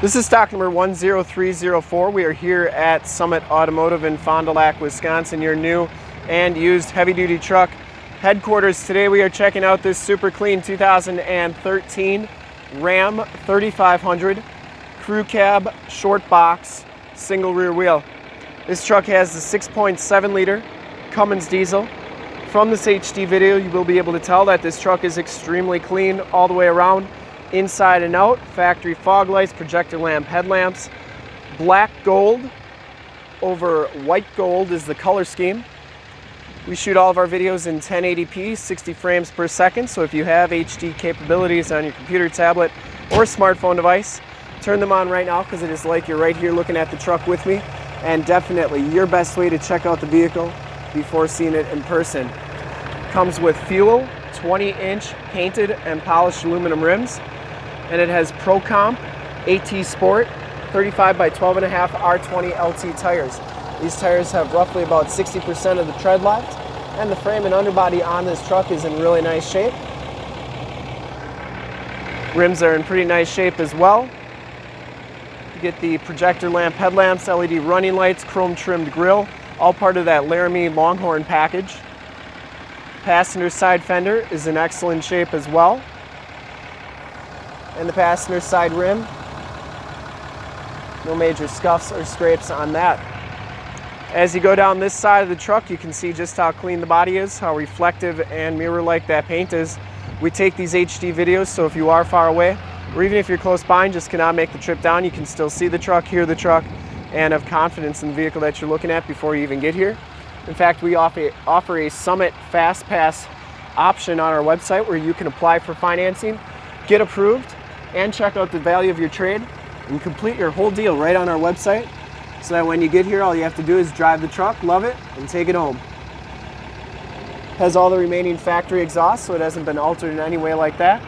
This is stock number 10304. We are here at Summit Automotive in Fond du Lac, Wisconsin, your new and used heavy duty truck headquarters. Today we are checking out this super clean 2013 Ram 3500 crew cab, short box, single rear wheel. This truck has the 6.7 liter Cummins diesel. From this HD video, you will be able to tell that this truck is extremely clean all the way around inside and out, factory fog lights, projector lamp headlamps, black gold over white gold is the color scheme. We shoot all of our videos in 1080p, 60 frames per second, so if you have HD capabilities on your computer, tablet, or smartphone device, turn them on right now because it is like you're right here looking at the truck with me, and definitely your best way to check out the vehicle before seeing it in person. Comes with fuel, 20 inch painted and polished aluminum rims, and it has ProComp AT Sport 35 by 12 and a half R20 LT tires. These tires have roughly about 60% of the tread left, and the frame and underbody on this truck is in really nice shape. Rims are in pretty nice shape as well. You get the projector lamp headlamps, LED running lights, chrome trimmed grille, all part of that Laramie Longhorn package. Passenger side fender is in excellent shape as well and the passenger side rim. No major scuffs or scrapes on that. As you go down this side of the truck, you can see just how clean the body is, how reflective and mirror-like that paint is. We take these HD videos, so if you are far away, or even if you're close by and just cannot make the trip down, you can still see the truck, hear the truck, and have confidence in the vehicle that you're looking at before you even get here. In fact, we offer, offer a Summit Fast Pass option on our website where you can apply for financing, get approved, and check out the value of your trade and complete your whole deal right on our website so that when you get here all you have to do is drive the truck, love it, and take it home. Has all the remaining factory exhaust so it hasn't been altered in any way like that.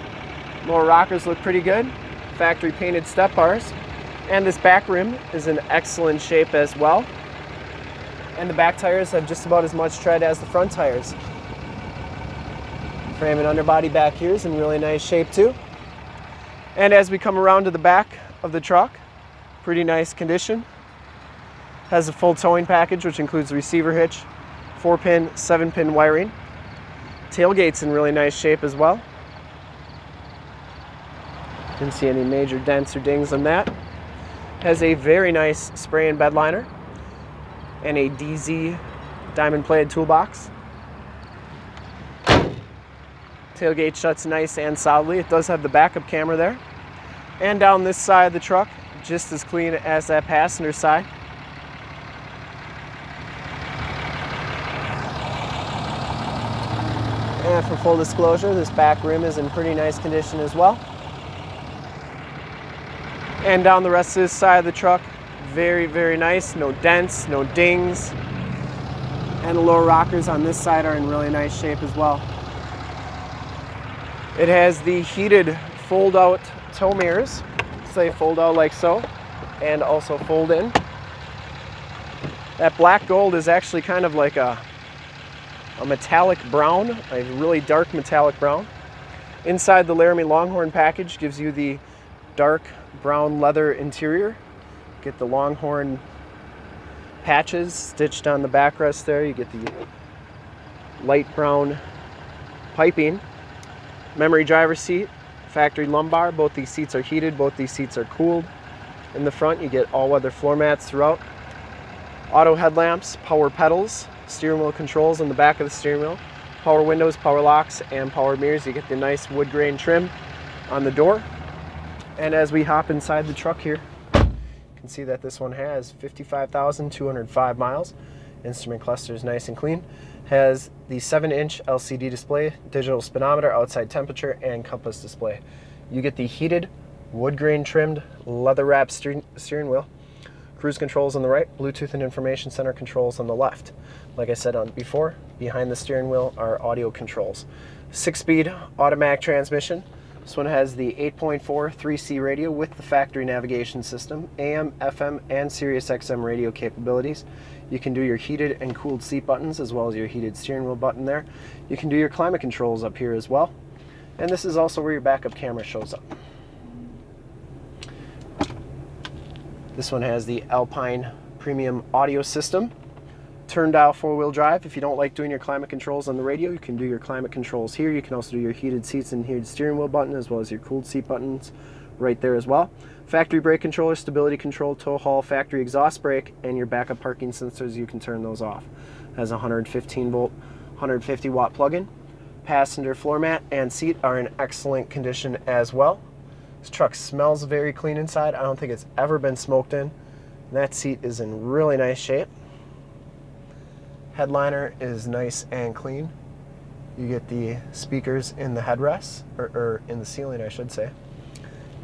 Lower rockers look pretty good. Factory painted step bars. And this back rim is in excellent shape as well. And the back tires have just about as much tread as the front tires. Frame and underbody back here is in really nice shape too. And as we come around to the back of the truck, pretty nice condition. Has a full towing package, which includes receiver hitch, four pin, seven pin wiring. Tailgate's in really nice shape as well. Didn't see any major dents or dings on that. Has a very nice spray and bed liner and a Dee Zee diamond plated toolbox. Tailgate shuts nice and solidly. It does have the backup camera there. And down this side of the truck, just as clean as that passenger side. And for full disclosure, this back rim is in pretty nice condition as well. And down the rest of this side of the truck, very, very nice. No dents, no dings. And the lower rockers on this side are in really nice shape as well. It has the heated fold out tow mirrors. Say fold out like so and also fold in. That black gold is actually kind of like a, a metallic brown, a really dark metallic brown. Inside the Laramie Longhorn package gives you the dark brown leather interior. Get the Longhorn patches stitched on the backrest there. You get the light brown piping Memory driver seat, factory lumbar. Both these seats are heated, both these seats are cooled. In the front, you get all-weather floor mats throughout. Auto headlamps, power pedals, steering wheel controls in the back of the steering wheel, power windows, power locks, and power mirrors. You get the nice wood grain trim on the door. And as we hop inside the truck here, you can see that this one has 55,205 miles. Instrument cluster is nice and clean has the 7-inch LCD display, digital speedometer, outside temperature, and compass display. You get the heated, wood grain trimmed, leather wrapped steering, steering wheel, cruise controls on the right, Bluetooth and information center controls on the left. Like I said on before, behind the steering wheel are audio controls. Six-speed automatic transmission. This one has the 8.4 3C radio with the factory navigation system, AM, FM, and Sirius XM radio capabilities. You can do your heated and cooled seat buttons as well as your heated steering wheel button there. You can do your climate controls up here as well. And this is also where your backup camera shows up. This one has the Alpine Premium audio system. Turn dial four wheel drive. If you don't like doing your climate controls on the radio, you can do your climate controls here. You can also do your heated seats and heated steering wheel button as well as your cooled seat buttons right there as well. Factory brake controller, stability control, tow haul, factory exhaust brake, and your backup parking sensors, you can turn those off. Has a 115 volt, 150 watt plug-in. Passenger floor mat and seat are in excellent condition as well. This truck smells very clean inside. I don't think it's ever been smoked in. That seat is in really nice shape. Headliner is nice and clean. You get the speakers in the headrests, or, or in the ceiling, I should say.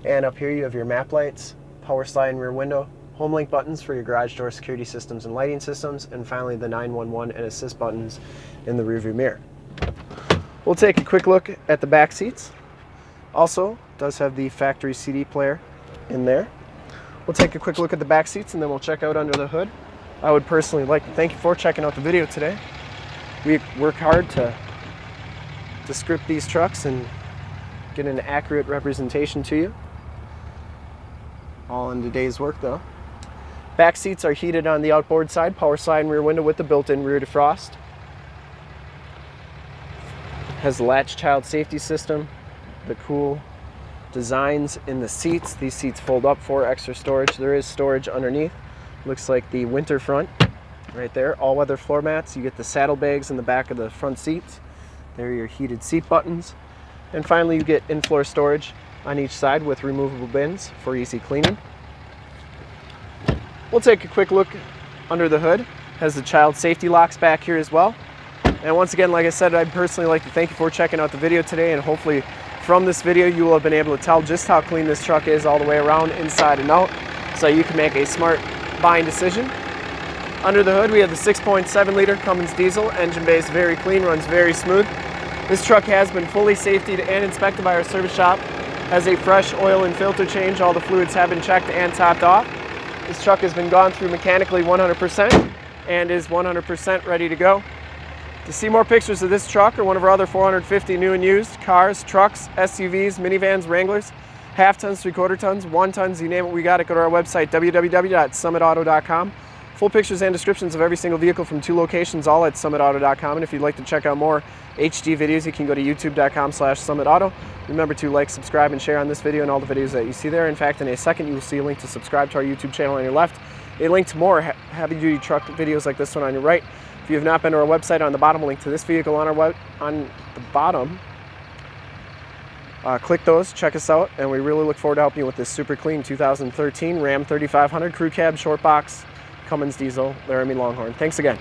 And up here you have your map lights, power slide and rear window, home link buttons for your garage door security systems and lighting systems, and finally the 911 and assist buttons in the rearview mirror. We'll take a quick look at the back seats. Also, does have the factory CD player in there. We'll take a quick look at the back seats and then we'll check out under the hood. I would personally like to thank you for checking out the video today. We work hard to, to script these trucks and get an accurate representation to you. All in today's work though. Back seats are heated on the outboard side, power slide and rear window with the built-in rear defrost. Has the latch child safety system, the cool designs in the seats. These seats fold up for extra storage. There is storage underneath. Looks like the winter front right there. All-weather floor mats. You get the saddlebags in the back of the front seats. There are your heated seat buttons. And finally you get in-floor storage on each side with removable bins for easy cleaning. We'll take a quick look under the hood. Has the child safety locks back here as well. And once again, like I said, I'd personally like to thank you for checking out the video today and hopefully from this video you will have been able to tell just how clean this truck is all the way around, inside and out, so you can make a smart buying decision. Under the hood we have the 6.7 liter Cummins diesel, engine bay is very clean, runs very smooth. This truck has been fully safetied and inspected by our service shop, has a fresh oil and filter change, all the fluids have been checked and topped off. This truck has been gone through mechanically 100% and is 100% ready to go. To see more pictures of this truck or one of our other 450 new and used cars, trucks, SUVs, minivans, Wranglers, half tons, three quarter tons, one tons, you name it, we got it. Go to our website, www.summitauto.com. Full pictures and descriptions of every single vehicle from two locations, all at summitauto.com. And if you'd like to check out more HD videos, you can go to youtube.com slash summitauto. Remember to like, subscribe, and share on this video and all the videos that you see there. In fact, in a second, you will see a link to subscribe to our YouTube channel on your left, a link to more heavy-duty truck videos like this one on your right, if you have not been to our website, on the bottom, a link to this vehicle on our web on the bottom. Uh, click those, check us out, and we really look forward to helping you with this super clean 2013 Ram 3500 Crew Cab Short Box Cummins Diesel Laramie Longhorn. Thanks again.